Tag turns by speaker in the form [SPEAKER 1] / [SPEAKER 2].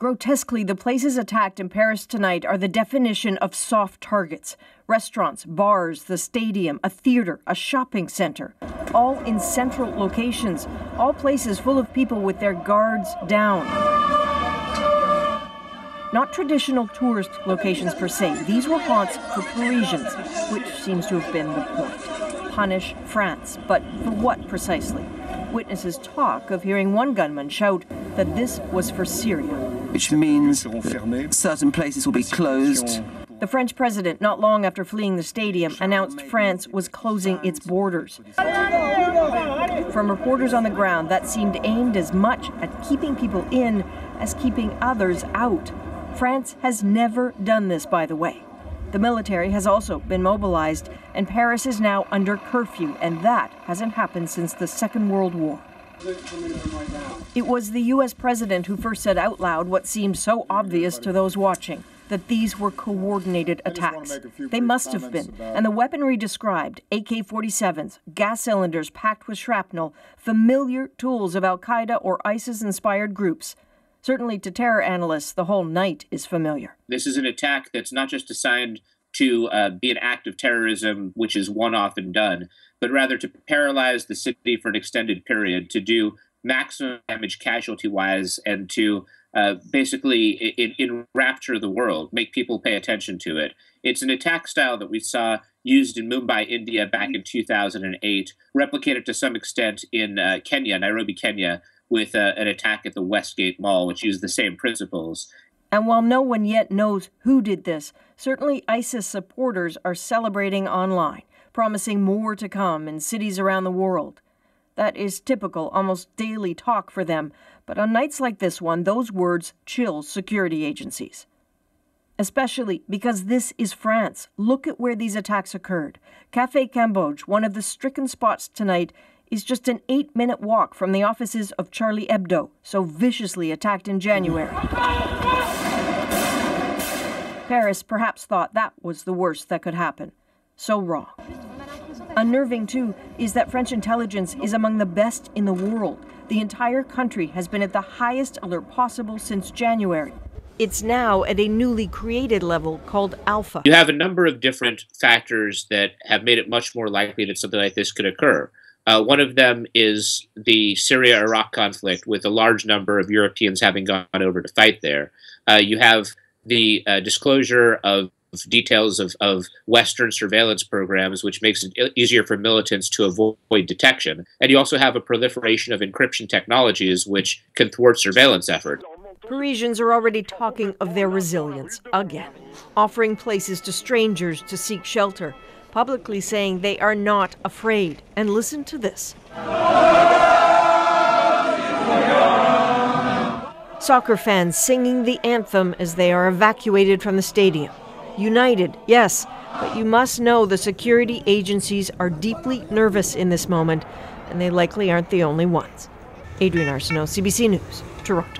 [SPEAKER 1] Grotesquely, the places attacked in Paris tonight are the definition of soft targets restaurants, bars, the stadium, a theater, a shopping center, all in central locations, all places full of people with their guards down. Not traditional tourist locations per se, these were haunts for Parisians, which seems to have been the point. Punish France, but for what precisely? Witnesses talk of hearing one gunman shout that this was for Syria.
[SPEAKER 2] Which means certain places will be closed.
[SPEAKER 1] The French president, not long after fleeing the stadium, announced France was closing its borders. From reporters on the ground, that seemed aimed as much at keeping people in as keeping others out. France has never done this, by the way. The military has also been mobilized, and Paris is now under curfew, and that hasn't happened since the Second World War. It was the U.S. president who first said out loud what seemed so obvious to those watching that these were coordinated attacks. They must have been. And the weaponry described AK 47s, gas cylinders packed with shrapnel, familiar tools of Al Qaeda or ISIS inspired groups. Certainly to terror analysts, the whole night is familiar.
[SPEAKER 3] This is an attack that's not just designed to uh, be an act of terrorism, which is one off and done, but rather to paralyze the city for an extended period, to do maximum damage casualty wise, and to uh, basically enrapture the world, make people pay attention to it. It's an attack style that we saw used in Mumbai, India back in 2008, replicated to some extent in uh, Kenya, Nairobi, Kenya, with uh, an attack at the Westgate Mall, which used the same principles.
[SPEAKER 1] And while no one yet knows who did this, certainly ISIS supporters are celebrating online, promising more to come in cities around the world. That is typical, almost daily talk for them, but on nights like this one, those words chill security agencies. Especially because this is France. Look at where these attacks occurred. Café Cambodge, one of the stricken spots tonight, is just an eight minute walk from the offices of Charlie Hebdo, so viciously attacked in January. Paris perhaps thought that was the worst that could happen. So wrong. Unnerving, too, is that French intelligence is among the best in the world. The entire country has been at the highest alert possible since January. It's now at a newly created level called Alpha.
[SPEAKER 3] You have a number of different factors that have made it much more likely that something like this could occur. Uh, one of them is the Syria Iraq conflict, with a large number of Europeans having gone over to fight there. Uh, you have the uh, disclosure of details of, of Western surveillance programs, which makes it easier for militants to avoid detection. And you also have a proliferation of encryption technologies, which can thwart surveillance efforts.
[SPEAKER 1] Parisians are already talking of their resilience again, offering places to strangers to seek shelter publicly saying they are not afraid. And listen to this. Soccer fans singing the anthem as they are evacuated from the stadium. United, yes, but you must know the security agencies are deeply nervous in this moment, and they likely aren't the only ones. Adrienne Arsenault, CBC News, Toronto.